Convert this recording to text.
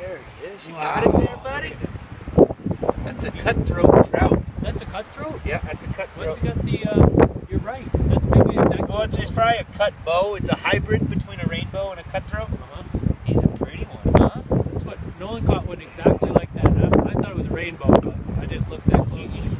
There he is. You wow. got him there, buddy. That's a cutthroat trout. That's a cutthroat? Yeah, that's a cutthroat. Once you got the, uh, you're right. That's maybe exactly. Well, it's, it's probably a cut bow. It's a hybrid between a rainbow and a cutthroat. Uh-huh. He's a pretty one, huh? That's what, Nolan caught one exactly like that. I, I thought it was a rainbow, but I didn't look that close.